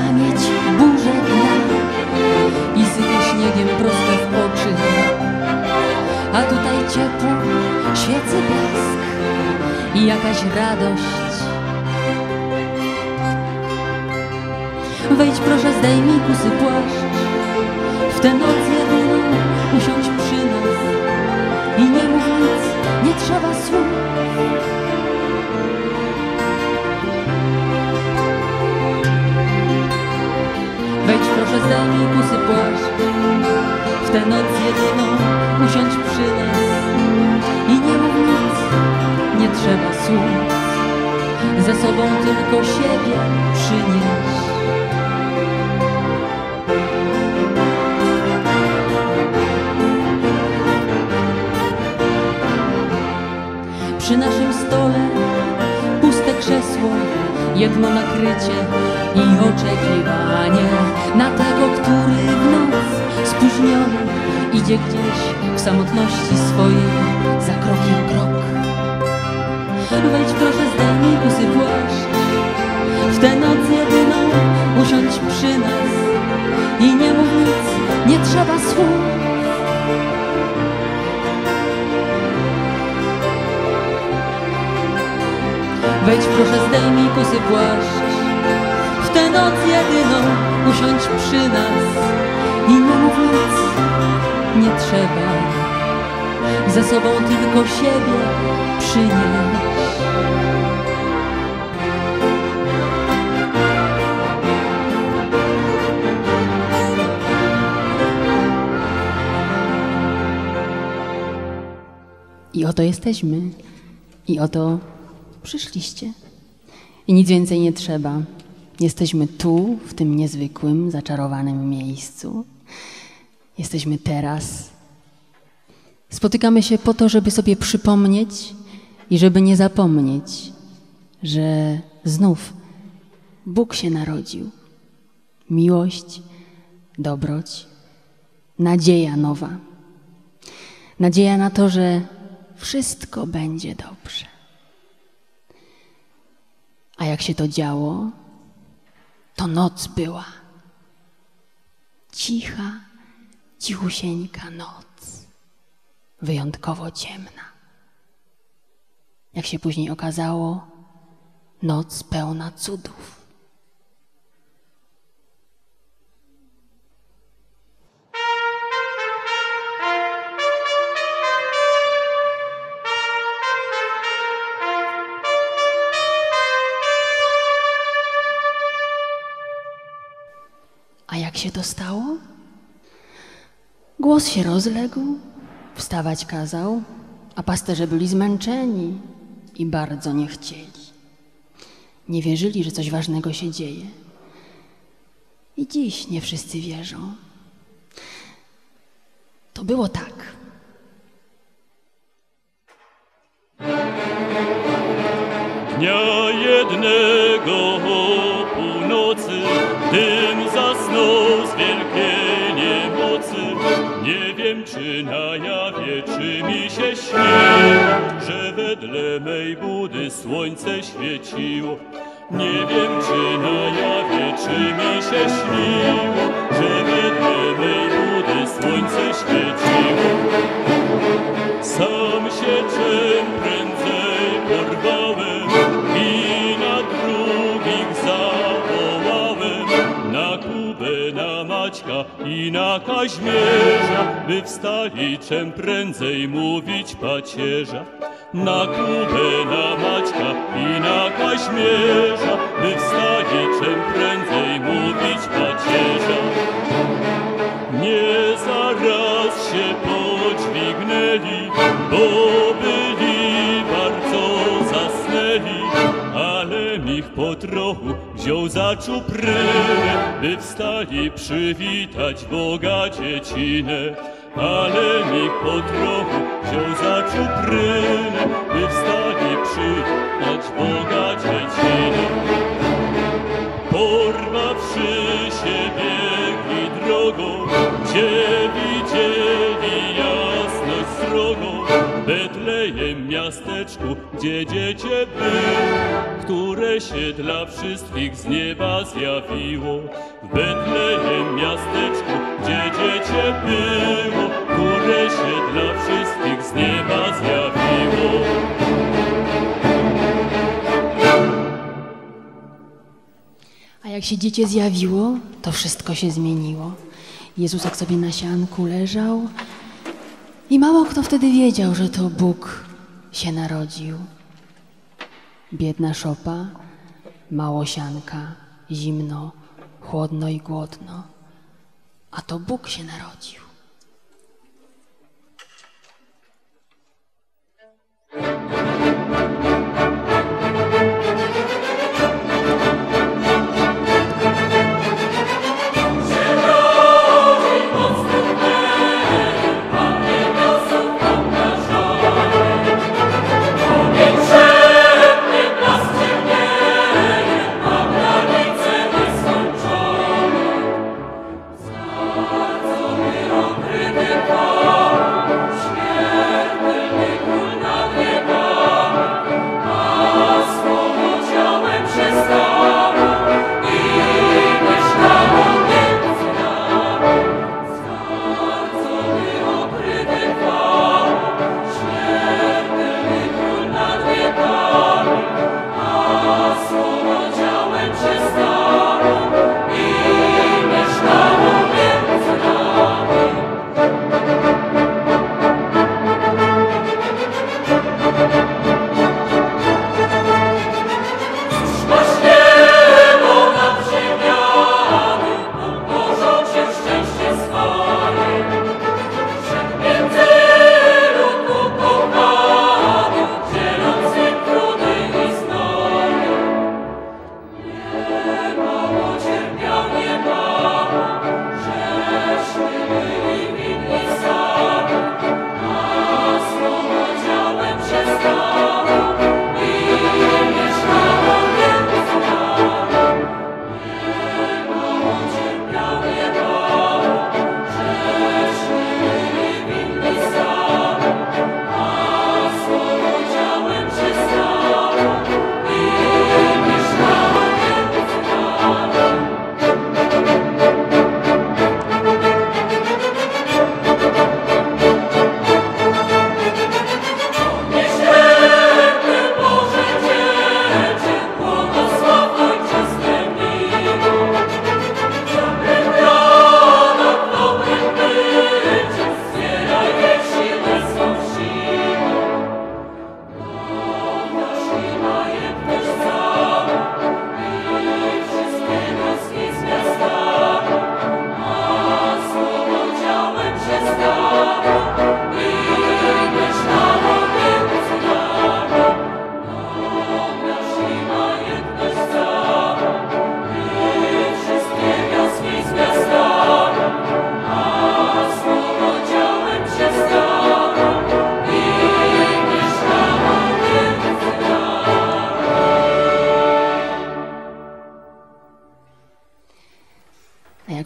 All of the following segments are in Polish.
Zamieć, burze dna I sypie śniegiem prosto w oczy. A tutaj ciepło, świecy blask I jakaś radość. Wejdź proszę, zdejmij kusy płaszcz. W tę noc Kusy płaszcz W tę noc jedyną usiądź przy nas. I nie mów nic, nie trzeba słów. Ze sobą tylko siebie przynieś. Przy naszym stole puste krzesło, jedno nakrycie i oczekiwanie na tego, który w noc spóźniony idzie gdzieś w samotności swojej za krokiem krok. Wejdź proszę zdejmij kusy płaszcz, w tę noc jedyną usiądź przy nas i nie mów nic, nie trzeba słów. Wejdź proszę zdejmij kusy płaszcz. W tę noc jedyną usiądź przy nas. I nie mów nie trzeba. Ze sobą tylko siebie przynieść I oto jesteśmy. I oto przyszliście. I nic więcej nie trzeba. Jesteśmy tu, w tym niezwykłym, zaczarowanym miejscu. Jesteśmy teraz. Spotykamy się po to, żeby sobie przypomnieć i żeby nie zapomnieć, że znów Bóg się narodził. Miłość, dobroć, nadzieja nowa. Nadzieja na to, że wszystko będzie dobrze. A jak się to działo, to noc była. Cicha, cichusieńka noc. Wyjątkowo ciemna. Jak się później okazało, noc pełna cudów. A jak się to stało? Głos się rozległ, wstawać kazał, a pasterze byli zmęczeni i bardzo nie chcieli. Nie wierzyli, że coś ważnego się dzieje. I dziś nie wszyscy wierzą. To było tak. Śni, że wedle mej budy słońce świeciło. Nie wiem, czy na jawie, czy mi się śniło, że wedle mej budy słońce świeciło. Sam się czym i na Kaźmierza, by wstali czym prędzej mówić pacierza. Na Kubę, na Maćka i na Kaźmierza, by wstali czym prędzej mówić pacierza. Nie zaraz się podźwignęli, bo byli bardzo zasnęli, ale mich po trochu wziął za czuprynę, by wstali przywitać Boga dziecinę. Ale mich po trochu wziął za czuprynę, by wstali przywitać Boga dziecinę. Porwawszy się miasteczku, gdzie dziecię był, które się dla wszystkich z nieba zjawiło. W Betlejem miasteczku, gdzie dziecię było, które się dla wszystkich z nieba zjawiło. A jak się dziecię zjawiło, to wszystko się zmieniło. Jezus jak sobie na sianku leżał i mało kto wtedy wiedział, że to Bóg się narodził. Biedna szopa, mało sianka, zimno, chłodno i głodno. A to Bóg się narodził. A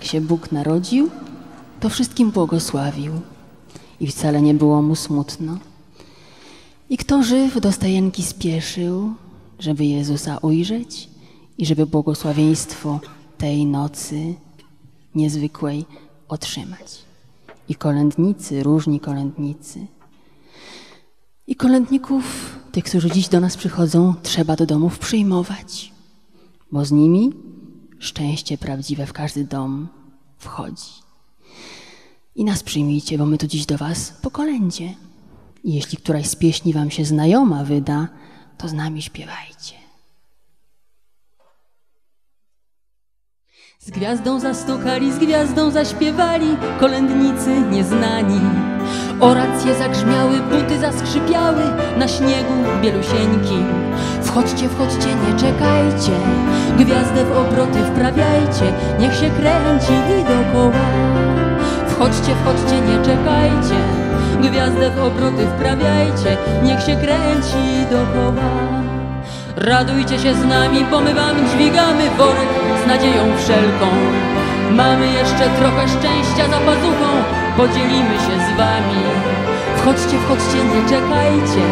jak się Bóg narodził, to wszystkim błogosławił i wcale nie było mu smutno. I kto żyw do stajenki spieszył, żeby Jezusa ujrzeć i żeby błogosławieństwo tej nocy niezwykłej otrzymać. I kolędnicy, różni kolędnicy. I kolędników, tych, którzy dziś do nas przychodzą, trzeba do domów przyjmować, bo z nimi szczęście prawdziwe w każdy dom wchodzi. I nas przyjmijcie, bo my tu dziś do Was po kolędzie. I jeśli któraś z pieśni Wam się znajoma wyda, to z nami śpiewajcie. Z gwiazdą zastukali, z gwiazdą zaśpiewali kolędnicy nieznani. Oracje zagrzmiały, buty zaskrzypiały na śniegu bielusieńkim. Wchodźcie, wchodźcie, nie czekajcie, gwiazdę w obroty wprawiajcie, niech się kręci i dokoła. Wchodźcie, wchodźcie, nie czekajcie, gwiazdę w obroty wprawiajcie, niech się kręci dokoła. Radujcie się z nami, bo my wam dźwigamy worek z nadzieją wszelką. Mamy jeszcze trochę szczęścia za pazuchą, podzielimy się z wami. Wchodźcie, wchodźcie, nie czekajcie,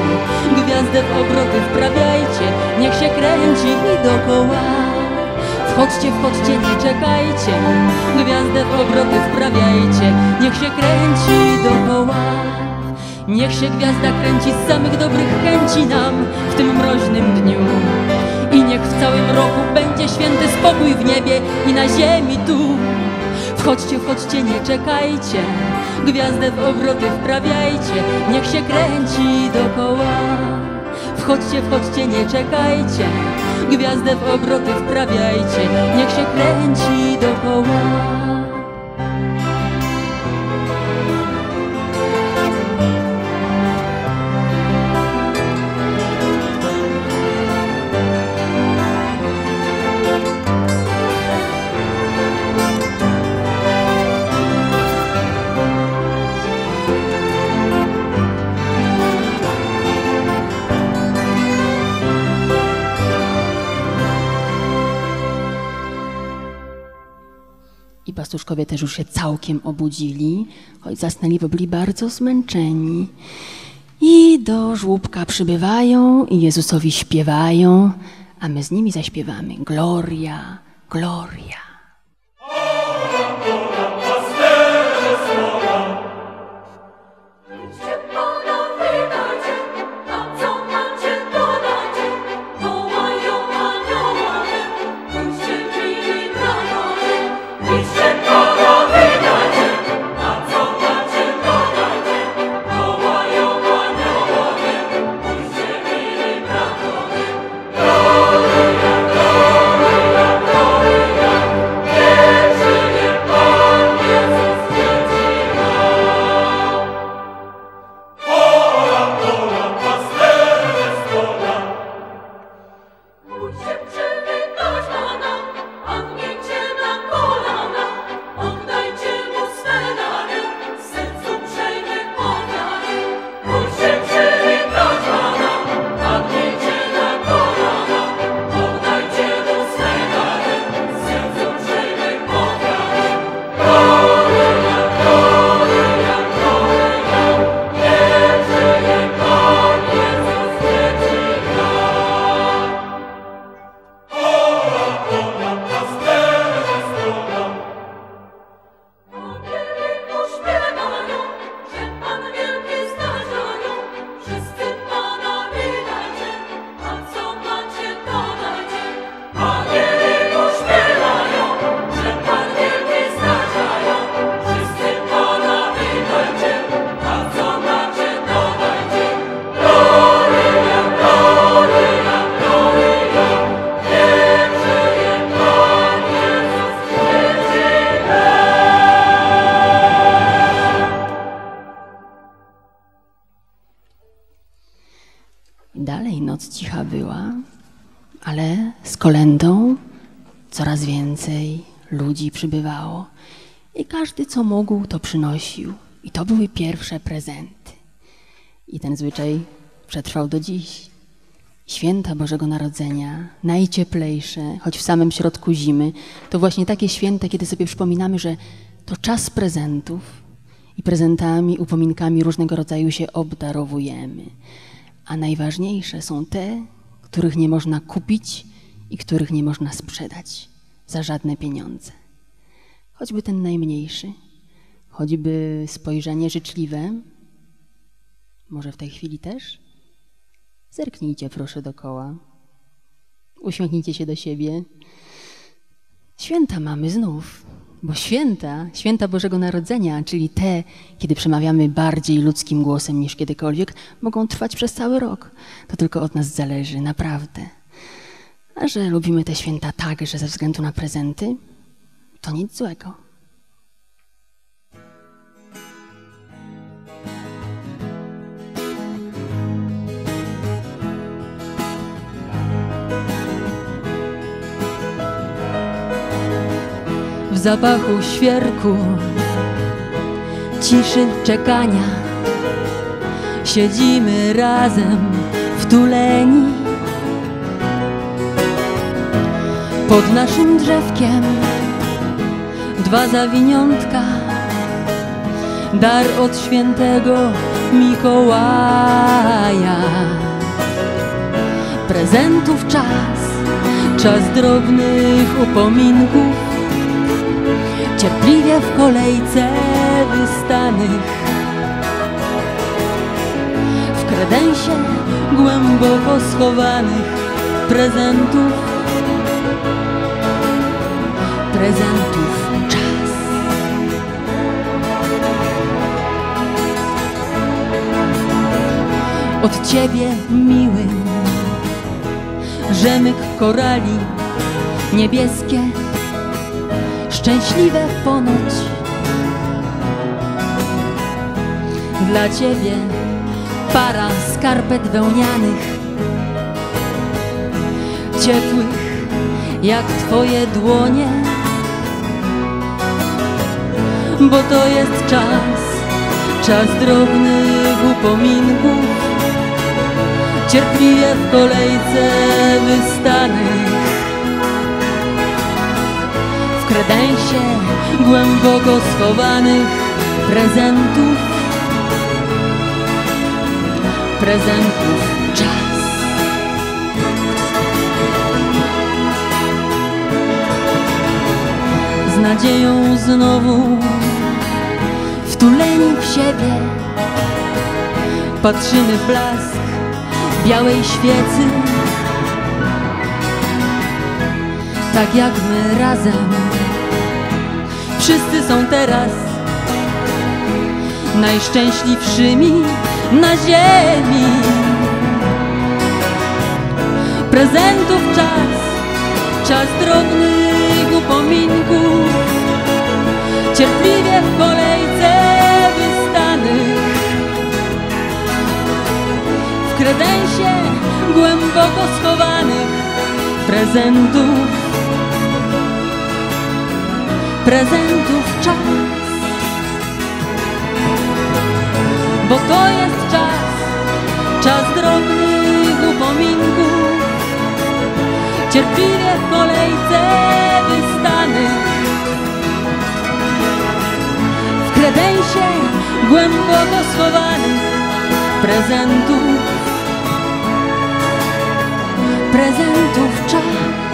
gwiazdę w obroty wprawiajcie, niech się kręci dokoła. Wchodźcie, wchodźcie, nie czekajcie, gwiazdę w obroty wprawiajcie, niech się kręci dokoła. Niech się gwiazda kręci z samych dobrych chęci nam w tym mroźnym dniu. Niech w całym roku będzie święty spokój w niebie i na ziemi tu. Wchodźcie, wchodźcie, nie czekajcie, gwiazdę w obroty wprawiajcie, niech się kręci dokoła. Wchodźcie, wchodźcie, nie czekajcie, gwiazdę w obroty wprawiajcie, niech się kręci dokoła. I pastuszkowie też już się całkiem obudzili, choć zasnęli, bo byli bardzo zmęczeni. I do żłóbka przybywają i Jezusowi śpiewają, a my z nimi zaśpiewamy Gloria, Gloria. Noc cicha była, ale z kolendą coraz więcej ludzi przybywało i każdy co mógł to przynosił. I to były pierwsze prezenty. I ten zwyczaj przetrwał do dziś. Święta Bożego Narodzenia, najcieplejsze, choć w samym środku zimy, to właśnie takie święta, kiedy sobie przypominamy, że to czas prezentów i prezentami, upominkami różnego rodzaju się obdarowujemy. A najważniejsze są te, których nie można kupić i których nie można sprzedać za żadne pieniądze. Choćby ten najmniejszy, choćby spojrzenie życzliwe, może w tej chwili też? Zerknijcie proszę dokoła. Uśmiechnijcie się do siebie. Święta mamy znów, bo święta, święta Bożego Narodzenia, czyli te, kiedy przemawiamy bardziej ludzkim głosem niż kiedykolwiek, mogą trwać przez cały rok. To tylko od nas zależy, naprawdę. A że lubimy te święta tak, że ze względu na prezenty, to nic złego. Zapachu świerku, ciszy czekania. Siedzimy razem wtuleni pod naszym drzewkiem. Dwa zawiniątka dar od świętego Mikołaja. Prezentów czas, czas drobnych upominków, cierpliwie w kolejce wystanych. W kredensie głęboko schowanych prezentów, prezentów czas. Od ciebie miły rzemyk korali niebieskie, szczęśliwe ponoć. Dla ciebie para skarpet wełnianych, ciepłych jak twoje dłonie, bo to jest czas, czas drobnych upominków, cierpliwie w kolejce wystanych. Kredensie głęboko schowanych prezentów, prezentów czas. Z nadzieją znowu wtuleni w siebie patrzymy w blask białej świecy. Tak jak my razem, wszyscy są teraz najszczęśliwszymi na ziemi. Prezentów czas, czas drobnych upominków, cierpliwie w kolejce wystanych. W kredensie głęboko schowanych prezentów, prezentów czas. Bo to jest czas, czas drobnych upominków, cierpliwie w kolejce wystanych. W kredensie głęboko schowanych prezentów, prezentów czas.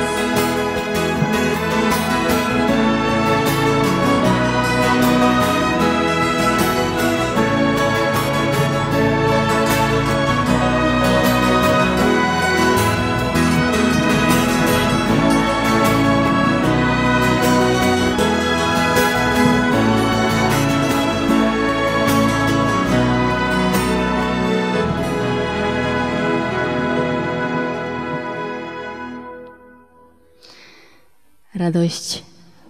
Radość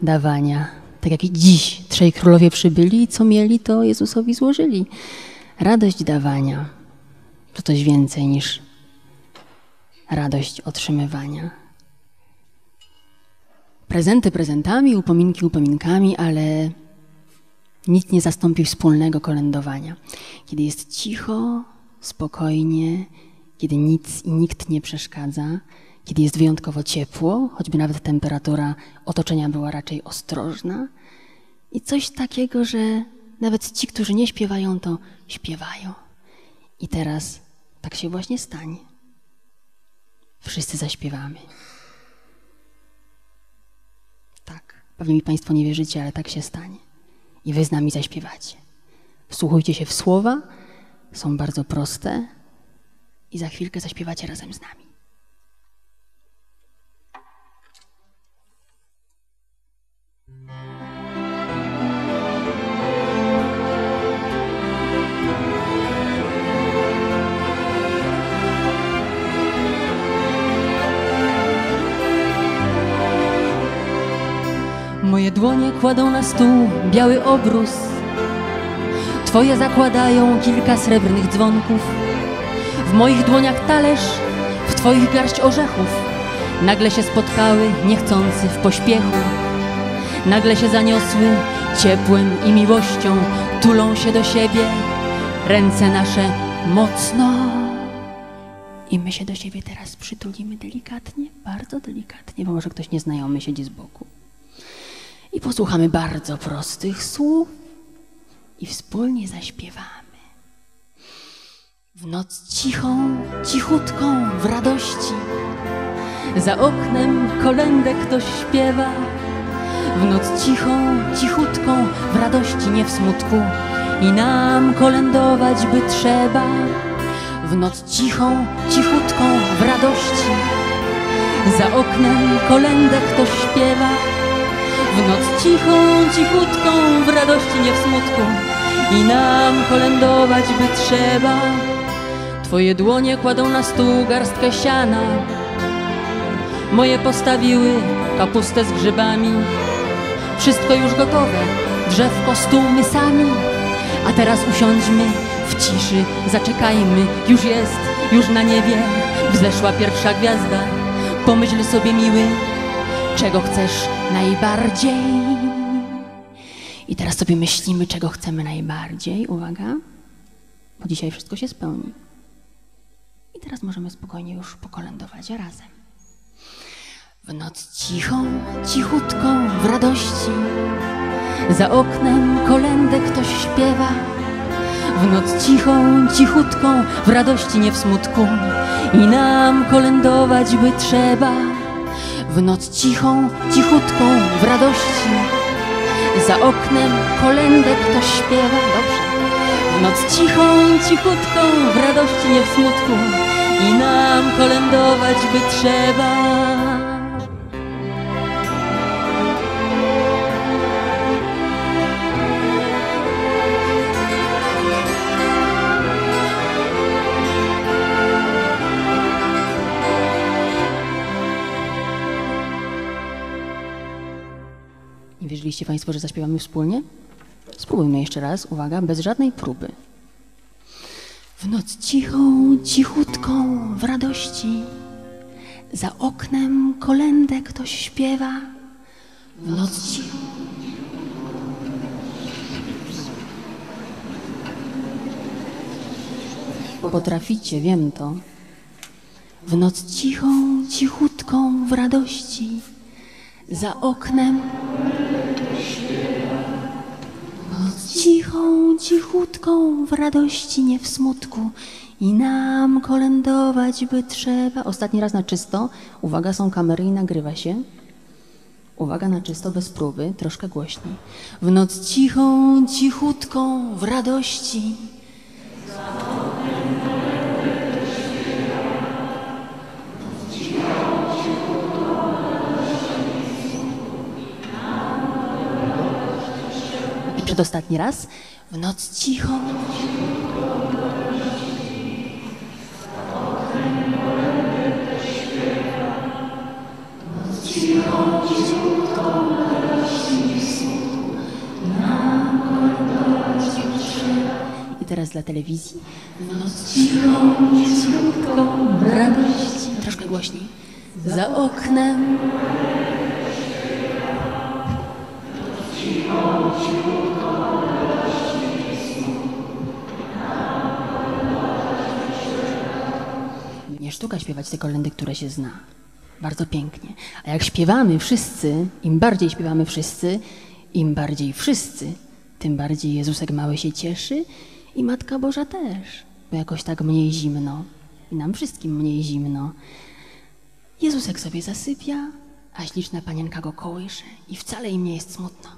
dawania. Tak jak i dziś trzej królowie przybyli i co mieli, to Jezusowi złożyli. Radość dawania to coś więcej niż radość otrzymywania. Prezenty prezentami, upominki upominkami, ale nic nie zastąpi wspólnego kolędowania. Kiedy jest cicho, spokojnie, kiedy nic i nikt nie przeszkadza, kiedy jest wyjątkowo ciepło, choćby nawet temperatura otoczenia była raczej ostrożna, i coś takiego, że nawet ci, którzy nie śpiewają, to śpiewają. I teraz tak się właśnie stanie. Wszyscy zaśpiewamy. Tak, pewnie mi Państwo nie wierzycie, ale tak się stanie. I Wy z nami zaśpiewacie. Wsłuchujcie się w słowa, są bardzo proste, i za chwilkę zaśpiewacie razem z nami. Moje dłonie kładą na stół biały obrus. Twoje zakładają kilka srebrnych dzwonków. W moich dłoniach talerz, w Twoich garść orzechów. Nagle się spotkały, niechcący w pośpiechu. Nagle się zaniosły ciepłem i miłością, tulą się do siebie, ręce nasze mocno. I my się do siebie teraz przytulimy delikatnie, bardzo delikatnie, bo może ktoś nieznajomy siedzi z boku. I posłuchamy bardzo prostych słów, i wspólnie zaśpiewamy. W noc cichą, cichutką, w radości, za oknem kolędę ktoś śpiewa. W noc cichą, cichutką, w radości, nie w smutku, i nam kolędować by trzeba. W noc cichą, cichutką, w radości, za oknem kolędę ktoś śpiewa. W noc cichą, cichutką, w radości, nie w smutku, i nam kolędować by trzeba. Twoje dłonie kładą na stół garstkę siana, moje postawiły kapustę z grzybami. Wszystko już gotowe, drzewko, stół, my sami. A teraz usiądźmy w ciszy, zaczekajmy, już jest, już na niebie wzeszła pierwsza gwiazda. Pomyśl sobie, miły, czego chcesz najbardziej. I teraz sobie myślimy, czego chcemy najbardziej. Uwaga, bo dzisiaj wszystko się spełni. I teraz możemy spokojnie już pokolędować razem. W noc cichą, cichutką, w radości, za oknem kolędę ktoś śpiewa. W noc cichą, cichutką, w radości, nie w smutku, i nam kolędować by trzeba. W noc cichą, cichutką, w radości, za oknem kolędę ktoś śpiewa. Dobrze. W noc cichą, cichutką, w radości, nie w smutku, i nam kolędować by trzeba. Wierzyliście Państwo, że zaśpiewamy wspólnie? Spróbujmy jeszcze raz, uwaga, bez żadnej próby. W noc cichą, cichutką, w radości, za oknem kolędę ktoś śpiewa. W noc cichą. Potraficie, wiem to. W noc cichą, cichutką, w radości, za oknem cichą, cichutką, w radości, nie w smutku. I nam kolędować by trzeba. Ostatni raz na czysto. Uwaga, są kamery i nagrywa się. Uwaga na czysto, bez próby, troszkę głośniej. W noc cichą, cichutką, w radości. Przedostatni raz. W noc cichą. I teraz dla telewizji. W noc cichą, radości. Troszkę głośniej. Za oknem. Nie sztuka śpiewać te kolendy, które się zna. Bardzo pięknie. A jak śpiewamy wszyscy, im bardziej śpiewamy wszyscy, im bardziej wszyscy, tym bardziej Jezusek Mały się cieszy i Matka Boża też, bo jakoś tak mniej zimno i nam wszystkim mniej zimno. Jezusek sobie zasypia, a śliczna panienka go kołysze i wcale im nie jest smutno.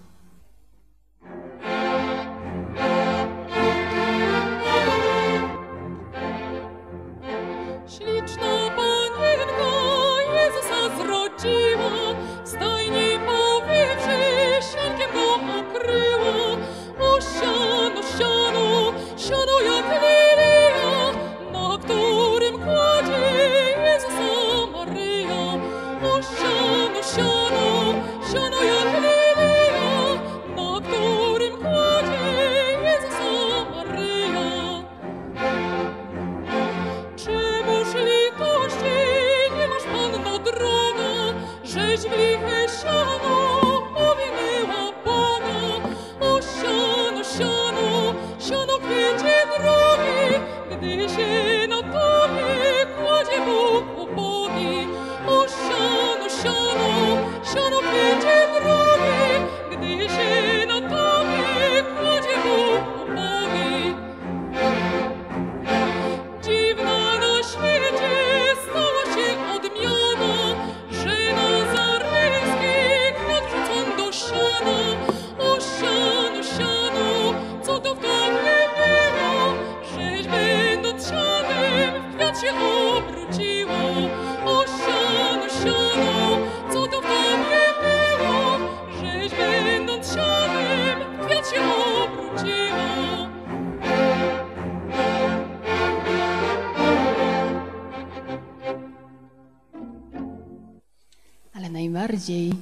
Najbardziej.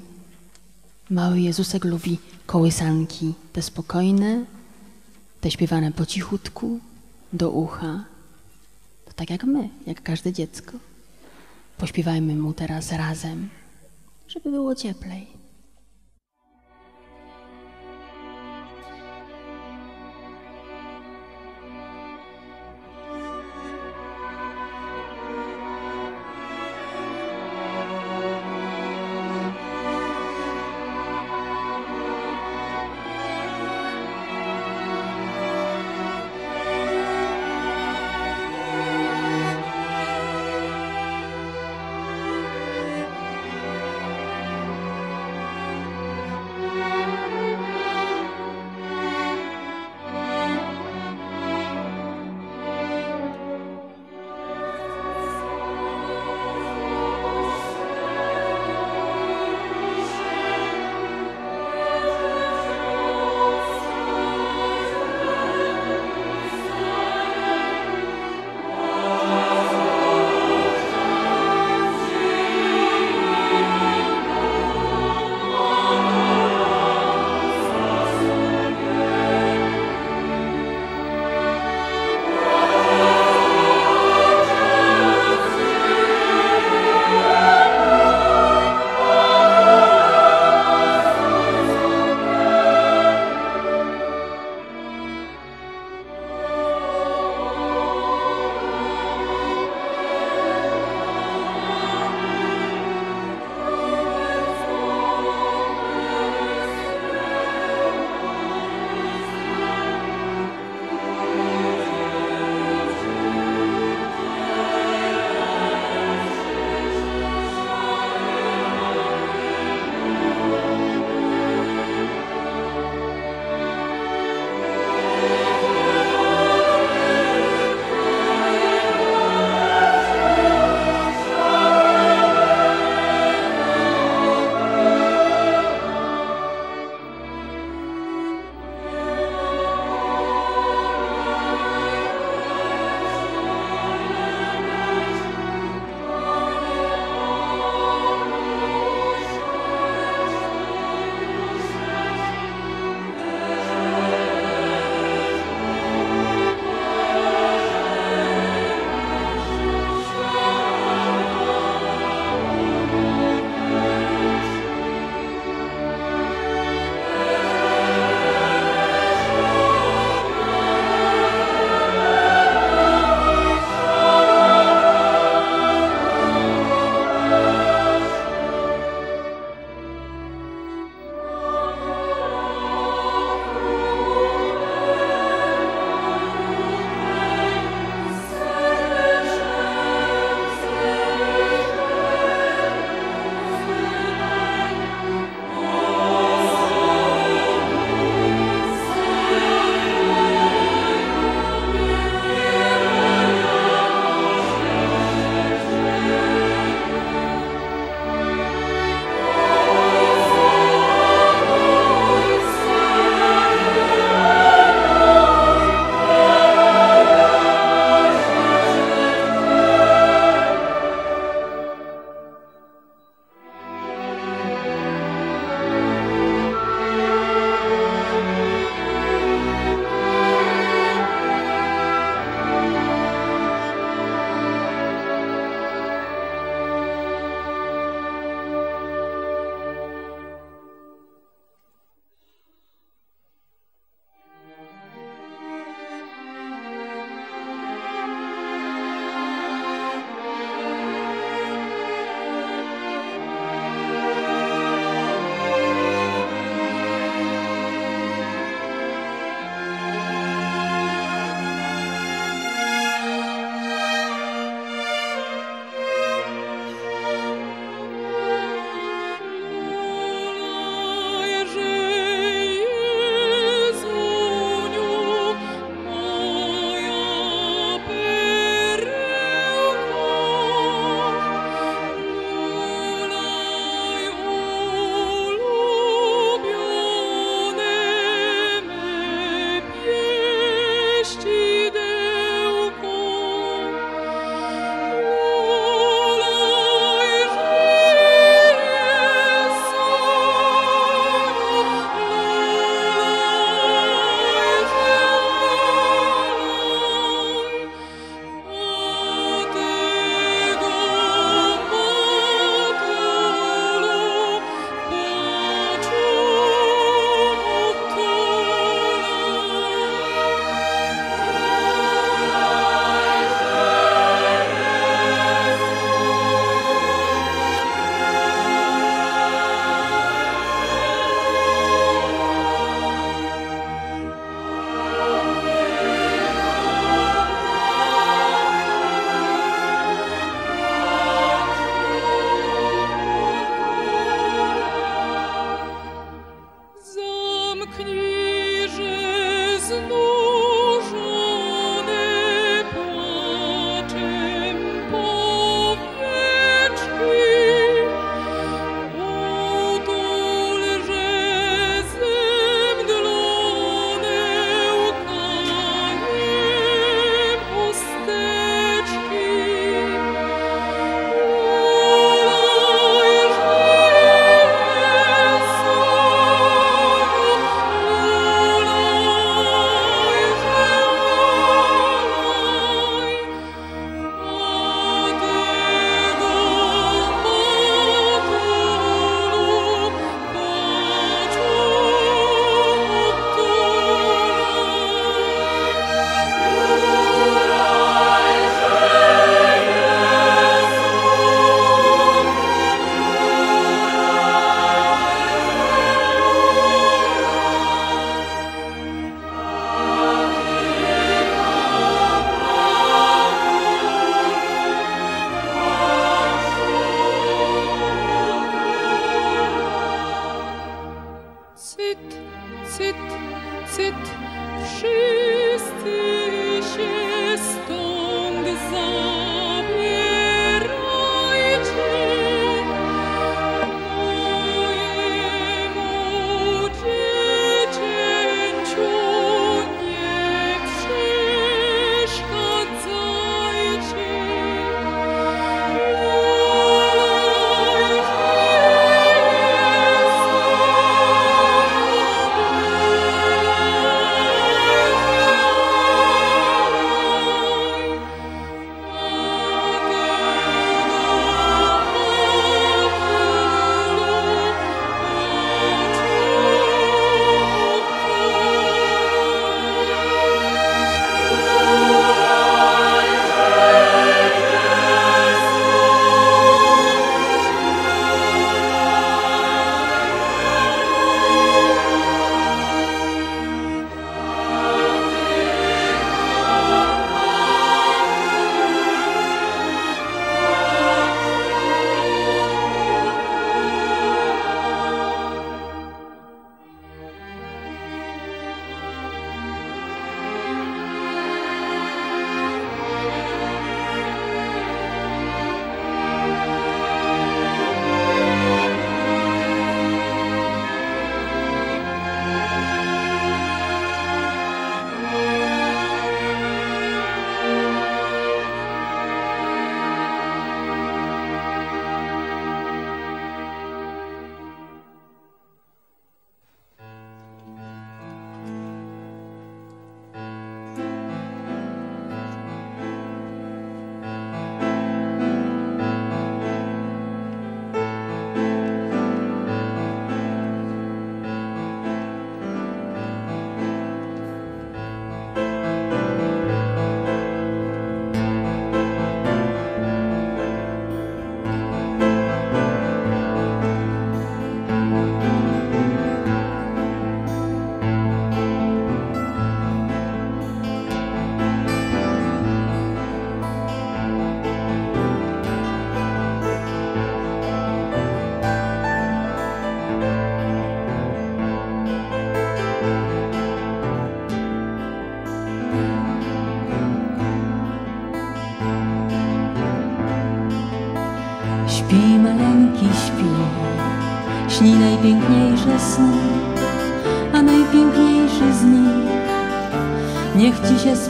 Mały Jezusek lubi kołysanki, te spokojne, te śpiewane po cichutku, do ucha. To tak jak my, jak każde dziecko. Pośpiewajmy mu teraz razem, żeby było cieplej.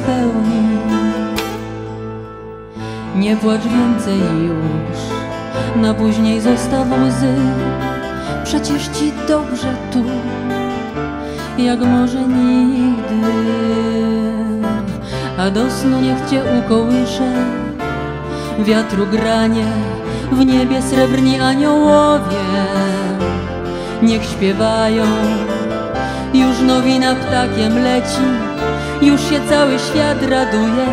Spełni. Nie płacz więcej już, na później zostaw łzy. Przecież ci dobrze tu, jak może nigdy. A do snu niech cię ukołysze wiatru granie, w niebie srebrni aniołowie. Niech śpiewają, już nowina ptakiem leci, już się cały świat raduje,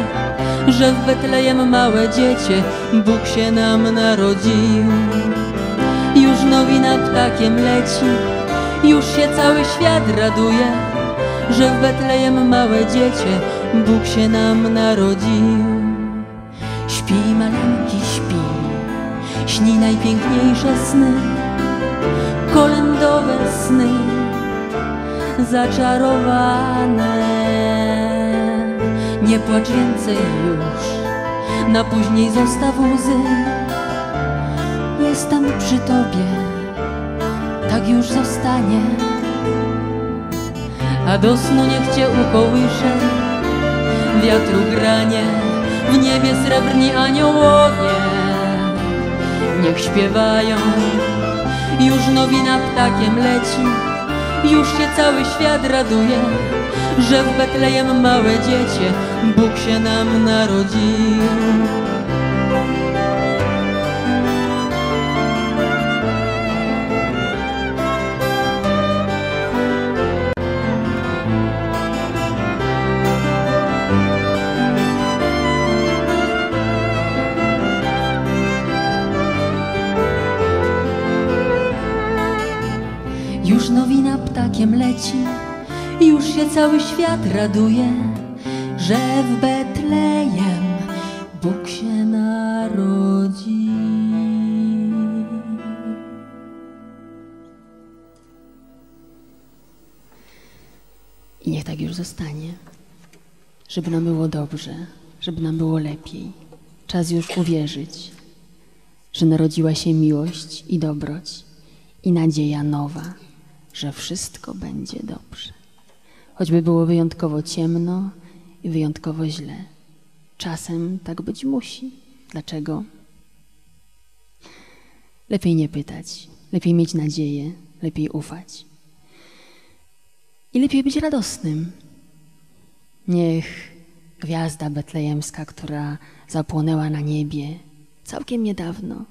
że w Betlejem małe dziecię Bóg się nam narodził. Już nowina ptakiem leci, już się cały świat raduje, że w Betlejem małe dziecię Bóg się nam narodził. Śpi maleńki, śpi, śni najpiękniejsze sny, kolędowe sny, zaczarowane. Nie płacz więcej już, na później zostaw łzy. Jestem przy tobie, tak już zostanie. A do snu niech cię ukołysze wiatru granie, w niebie srebrni aniołowie. Niech śpiewają, już nowina ptakiem leci, już się cały świat raduje, że w Betlejem małe dziecię Bóg się nam narodził. Już nowina ptakiem leci, cały świat raduje, że w Betlejem Bóg się narodzi. I niech tak już zostanie, żeby nam było dobrze, żeby nam było lepiej. Czas już uwierzyć, że narodziła się miłość i dobroć i nadzieja nowa, że wszystko będzie dobrze. Choćby było wyjątkowo ciemno i wyjątkowo źle. Czasem tak być musi. Dlaczego? Lepiej nie pytać, lepiej mieć nadzieję, lepiej ufać. I lepiej być radosnym. Niech gwiazda betlejemska, która zapłonęła na niebie całkiem niedawno,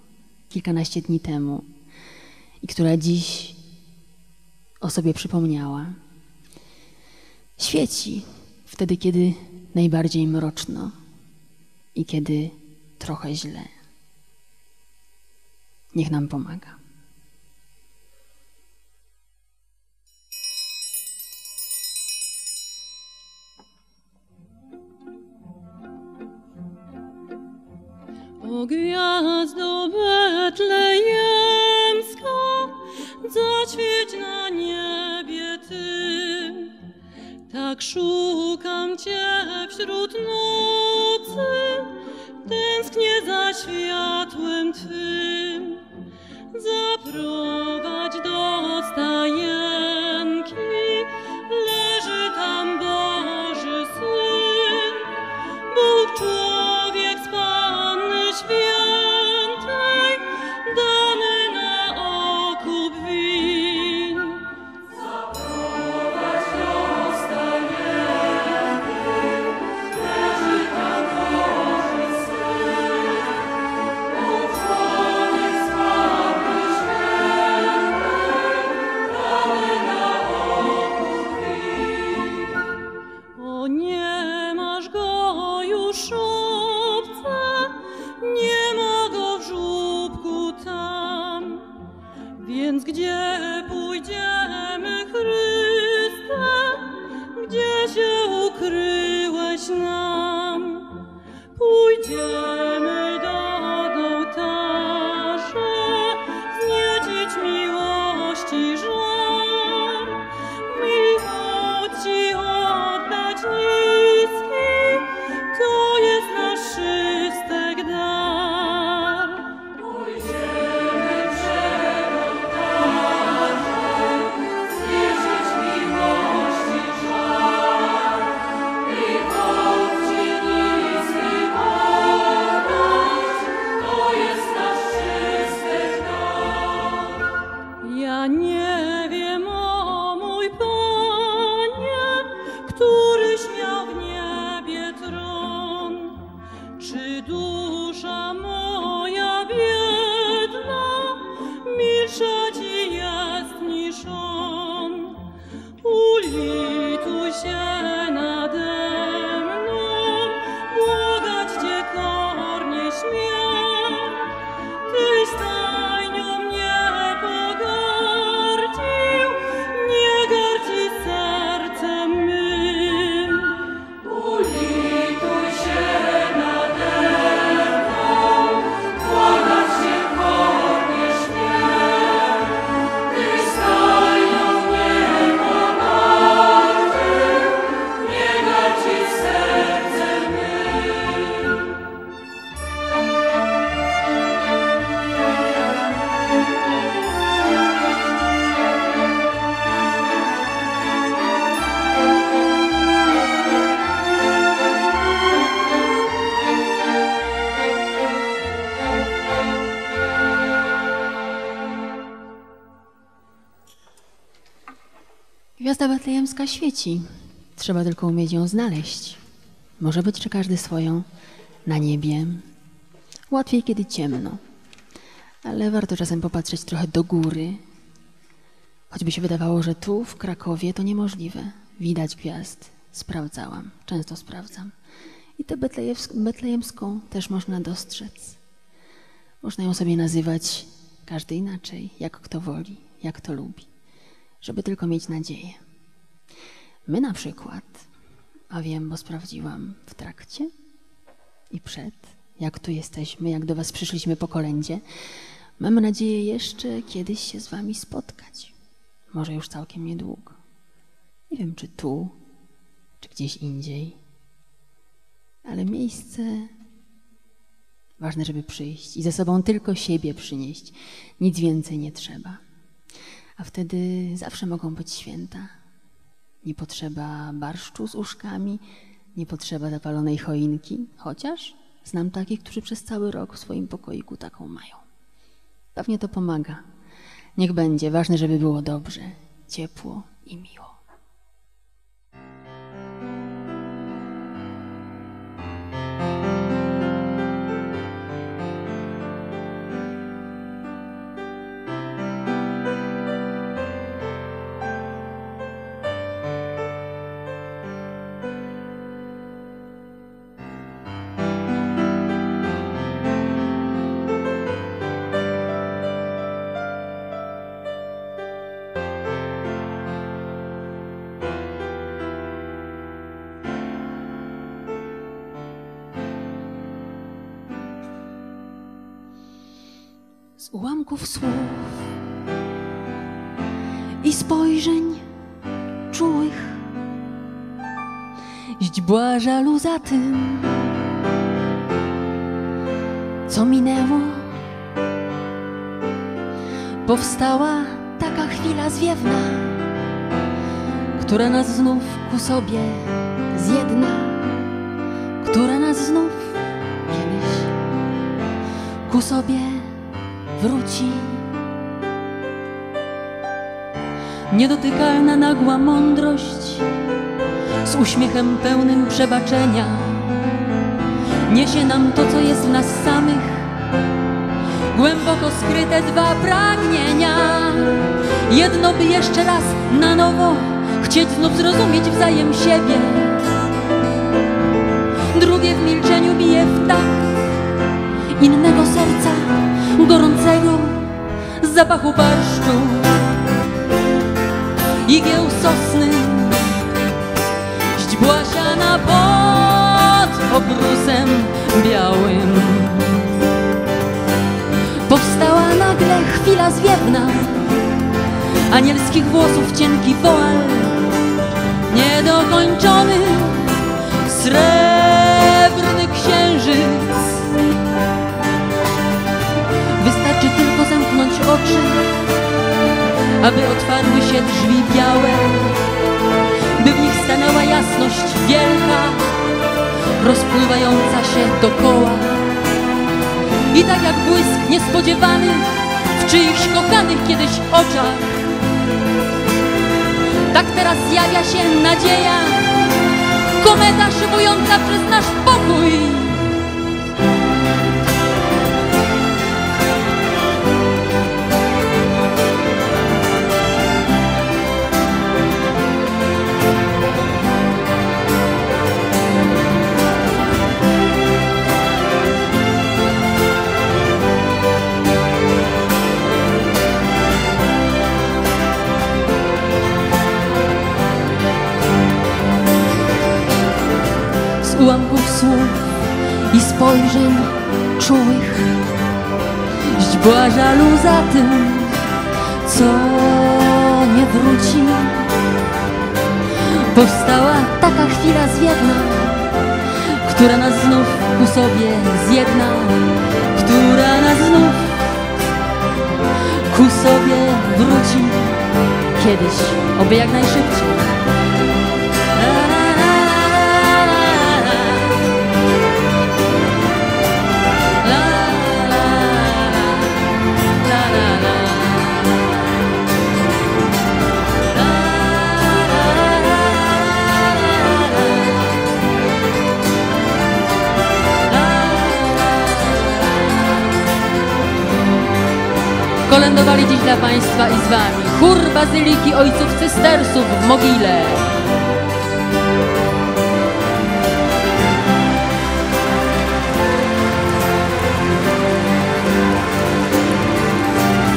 kilkanaście dni temu, i która dziś o sobie przypomniała. Świeci wtedy, kiedy najbardziej mroczno i kiedy trochę źle. Niech nam pomaga. O gwiazdo betlejemska, zaświeć na niebie Ty. Tak szukam Cię wśród nocy, tęsknię za światłem Twym. Zaprowadź do stajenki, leży tam się ukryłeś nam? Pójdziemy Betlejemska świeci. Trzeba tylko umieć ją znaleźć. Może być, że każdy swoją na niebie. Łatwiej, kiedy ciemno. Ale warto czasem popatrzeć trochę do góry. Choćby się wydawało, że tu, w Krakowie, to niemożliwe. Widać gwiazd. Sprawdzałam. Często sprawdzam. I tę betlejemską też można dostrzec. Można ją sobie nazywać każdy inaczej, jak kto woli, jak to lubi żeby tylko mieć nadzieję. My na przykład, a wiem, bo sprawdziłam w trakcie i przed, jak tu jesteśmy, jak do Was przyszliśmy po kolędzie, mamy nadzieję jeszcze kiedyś się z Wami spotkać. Może już całkiem niedługo. Nie wiem, czy tu, czy gdzieś indziej, ale miejsce ważne, żeby przyjść i ze sobą tylko siebie przynieść. Nic więcej nie trzeba. A wtedy zawsze mogą być święta. Nie potrzeba barszczu z uszkami, nie potrzeba zapalonej choinki, chociaż znam takich, którzy przez cały rok w swoim pokoiku taką mają. Pewnie to pomaga. Niech będzie, ważne, żeby było dobrze, ciepło i miło. Słów i spojrzeń czułych, źdźbła żalu za tym, co minęło. Powstała taka chwila zwiewna, która nas znów ku sobie zjedna, która nas znów kiedyś ku sobie wróci. Niedotykalna nagła mądrość z uśmiechem pełnym przebaczenia niesie nam to, co jest w nas samych. Głęboko skryte dwa pragnienia. Jedno by jeszcze raz na nowo chcieć znów zrozumieć wzajem siebie. Drugie w milczeniu bije w takt innego serca, gorącego zapachu barszczu, igieł sosny, źdźbła siana pod obrusem białym. Powstała nagle chwila zwiewna, anielskich włosów cienki woal, niedokończony, srebrny oczy, aby otwarły się drzwi białe, by w nich stanęła jasność wielka, rozpływająca się dokoła. I tak jak błysk niespodziewany w czyichś kochanych kiedyś oczach, tak teraz zjawia się nadzieja, kometa szybująca przez nasz pokój. Spojrzeń czułych, źdźbła żalu za tym, co nie wróci. Powstała taka chwila zwiedna, która nas znów ku sobie zjedna, która nas znów ku sobie wróci kiedyś, oby jak najszybciej. Kolędowali dziś dla Państwa i z Wami chór Bazyliki Ojców Cystersów w Mogile.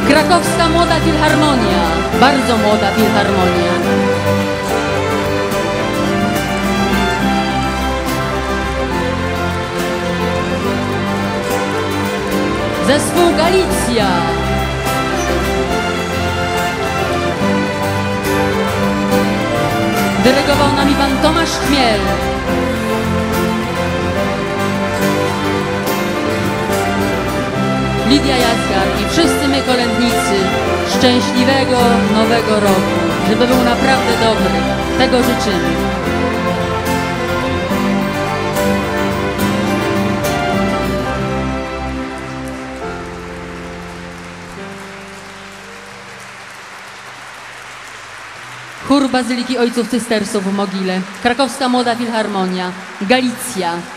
Krakowska Młoda Filharmonia, bardzo młoda filharmonia. Zespół Galicja. Dyrygował nami pan Tomasz Chmiel. Lidia Jazgar i wszyscy my kolędnicy szczęśliwego nowego roku, żeby był naprawdę dobry. Tego życzymy. Chór Bazyliki Ojców Cystersów w Mogile, Krakowska Młoda Filharmonia, Galicja.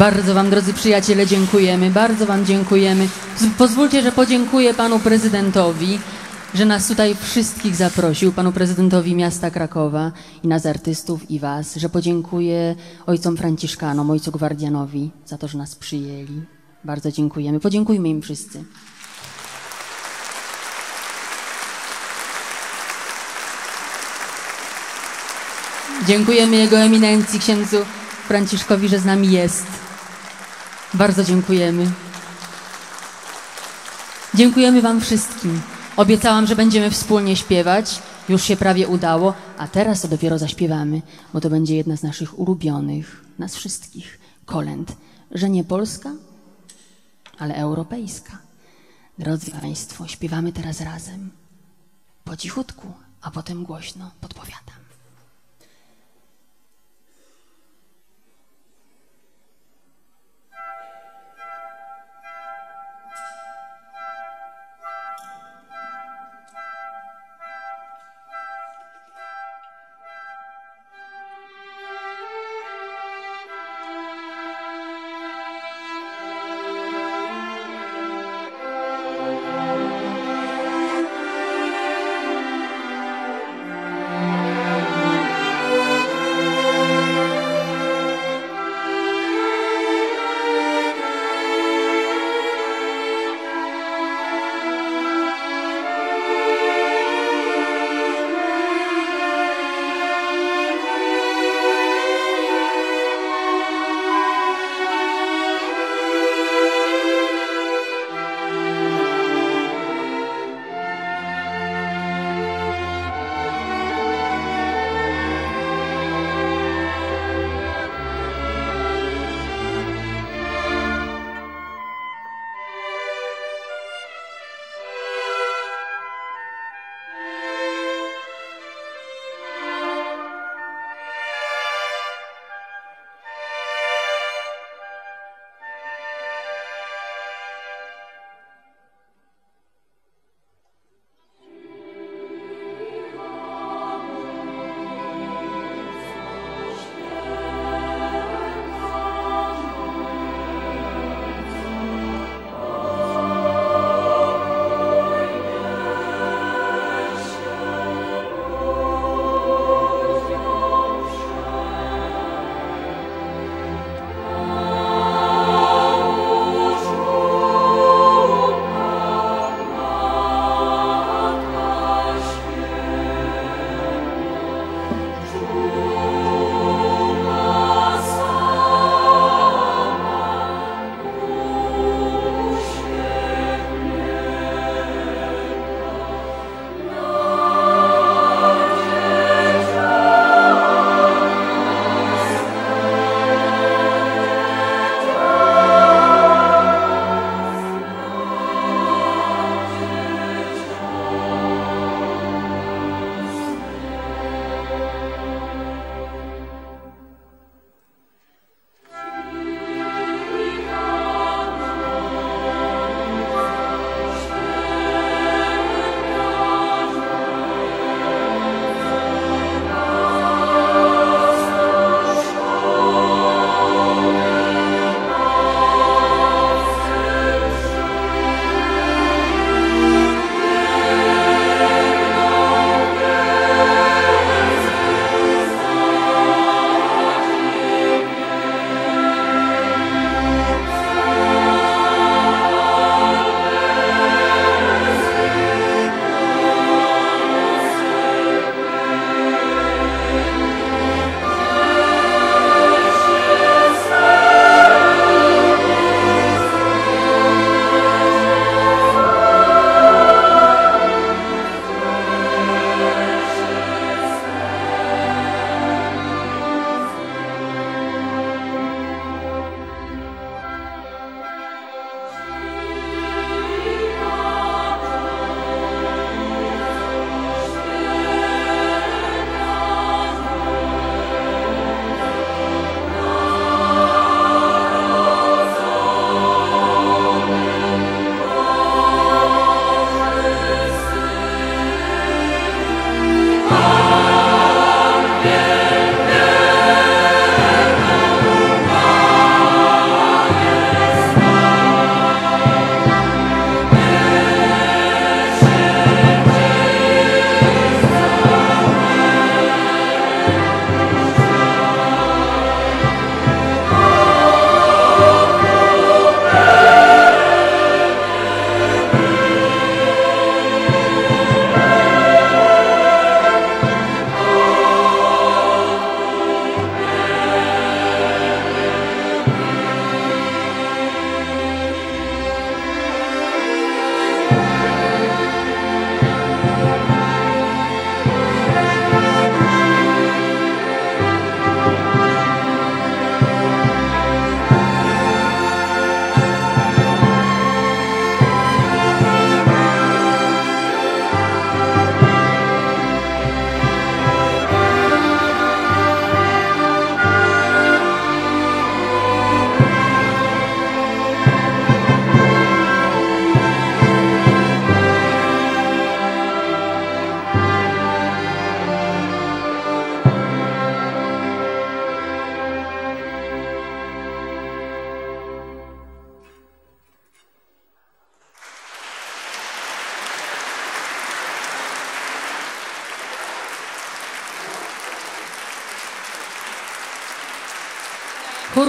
Bardzo Wam, drodzy przyjaciele, dziękujemy. Bardzo Wam dziękujemy. Pozwólcie, że podziękuję Panu Prezydentowi, że nas tutaj wszystkich zaprosił, Panu Prezydentowi miasta Krakowa i nas artystów i Was, że podziękuję Ojcom Franciszkanom, Ojcu Gwardianowi za to, że nas przyjęli. Bardzo dziękujemy. Podziękujmy im wszyscy. Dziękujemy Jego Eminencji, księdzu Franciszkowi, że z nami jest. Bardzo dziękujemy. Dziękujemy Wam wszystkim. Obiecałam, że będziemy wspólnie śpiewać. Już się prawie udało, a teraz to dopiero zaśpiewamy, bo to będzie jedna z naszych ulubionych, nas wszystkich, kolęd, że nie polska, ale europejska. Drodzy Państwo, śpiewamy teraz razem. Po cichutku, a potem głośno podpowiadam.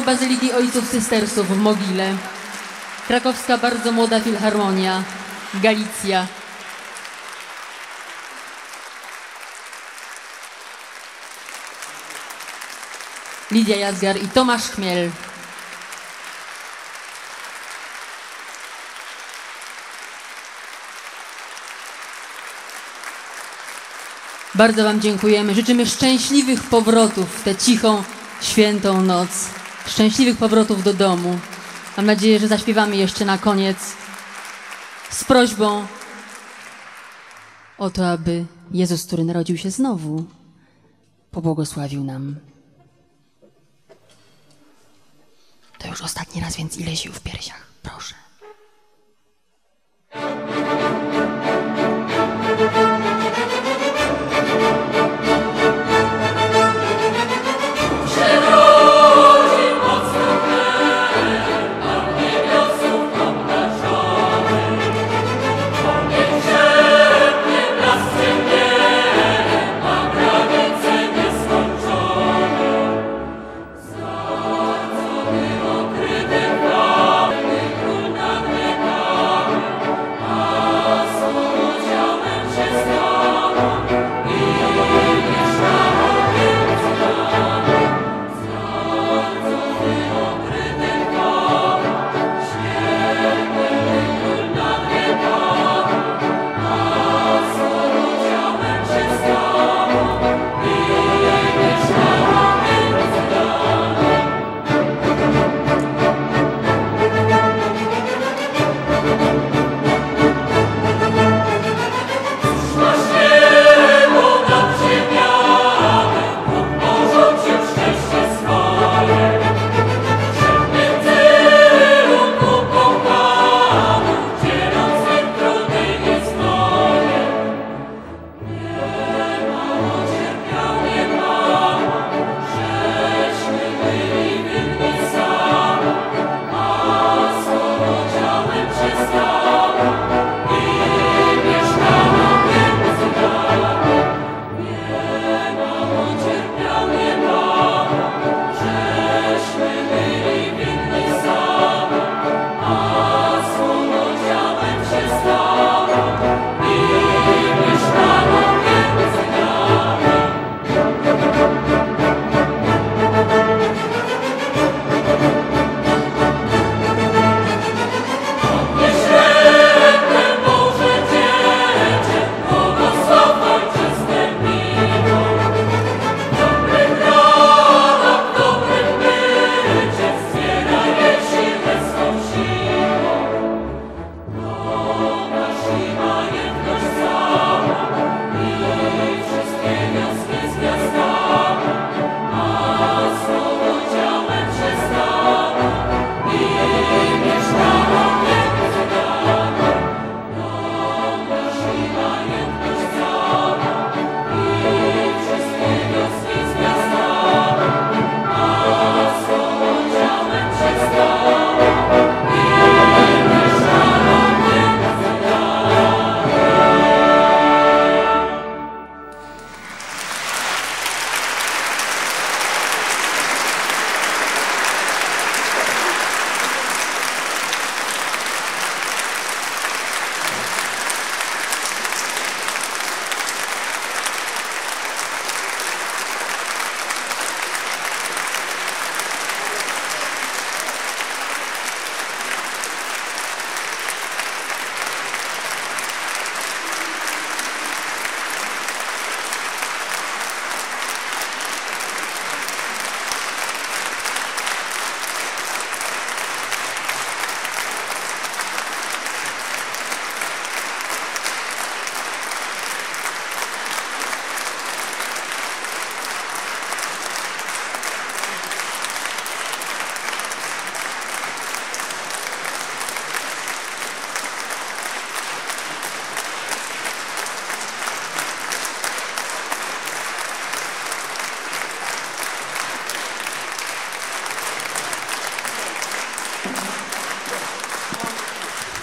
Chór Bazyliki Ojców Cystersów w Mogile. Krakowska Bardzo Młoda Filharmonia. Galicja. Lidia Jazgar i Tomasz Chmiel. Bardzo Wam dziękujemy. Życzymy szczęśliwych powrotów w tę cichą, świętą noc. Szczęśliwych powrotów do domu. Mam nadzieję, że zaśpiewamy jeszcze na koniec z prośbą o to, aby Jezus, który narodził się znowu, pobłogosławił nam. To już ostatni raz, więc ile sił w piersiach, proszę.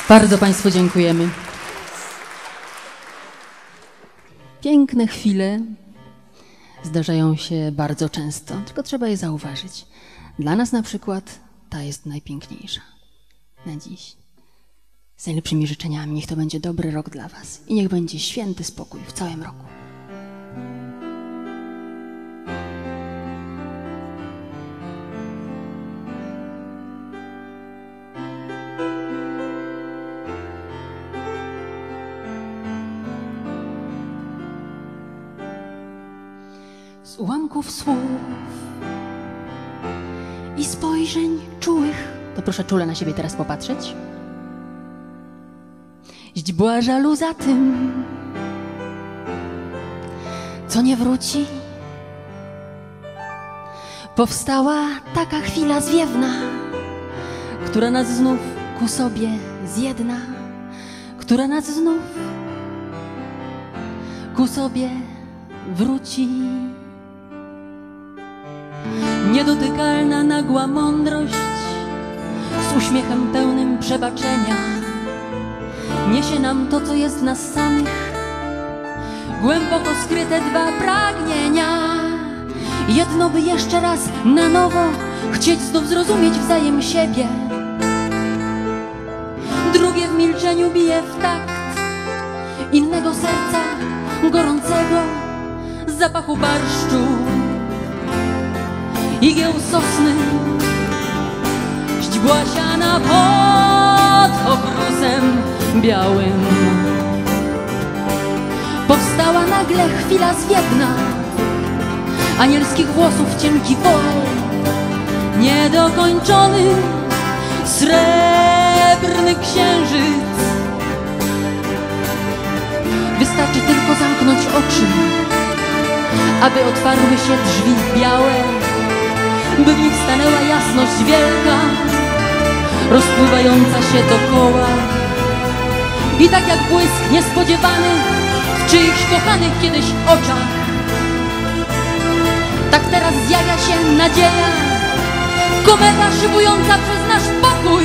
Bardzo Państwu dziękujemy. Piękne chwile zdarzają się bardzo często, tylko trzeba je zauważyć. Dla nas na przykład ta jest najpiękniejsza. Na dziś. Z najlepszymi życzeniami niech to będzie dobry rok dla Was i niech będzie święty spokój w całym roku. Ułamków słów i spojrzeń czułych. To proszę czule na siebie teraz popatrzeć. Źdźbła żalu za tym, co nie wróci. Powstała taka chwila zwiewna, która nas znów ku sobie zjedna, która nas znów ku sobie wróci. Niedotykalna nagła mądrość z uśmiechem pełnym przebaczenia niesie nam to, co jest w nas samych. Głęboko skryte dwa pragnienia. Jedno by jeszcze raz na nowo chcieć znów zrozumieć wzajem siebie. Drugie w milczeniu bije w takt innego serca gorącego zapachu barszczu igieł sosny źdźbła siana pod obrusem białym. Powstała nagle chwila zwiewna, anielskich włosów cienki wol, niedokończony srebrny księżyc. Wystarczy tylko zamknąć oczy, aby otwarły się drzwi białe, by w nich stanęła jasność wielka, rozpływająca się dokoła. I tak jak błysk niespodziewany w czyichś kochanych kiedyś oczach, tak teraz zjawia się nadzieja, kometa szybująca przez nasz pokój.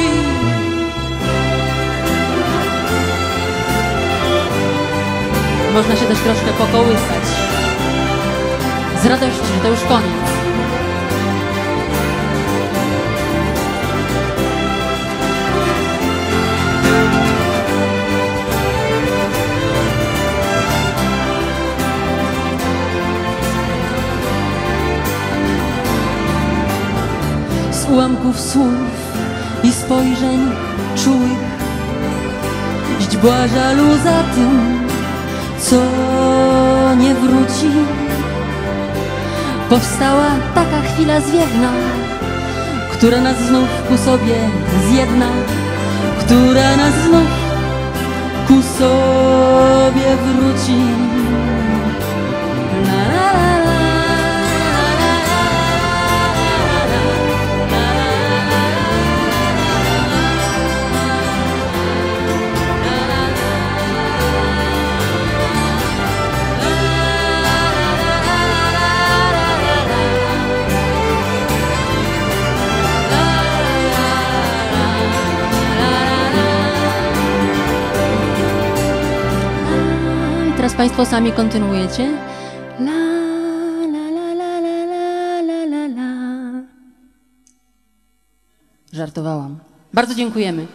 Można się też troszkę pokołysać z radości, że to już koniec. Ułamków słów i spojrzeń czułych. Źdźbła żalu za tym, co nie wróci. Powstała taka chwila zwiewna, która nas znów ku sobie zjedna, która nas znów ku sobie wróci. Teraz Państwo sami kontynuujecie. La, la, la, la, la, la, la, la, la. Żartowałam. Bardzo dziękujemy.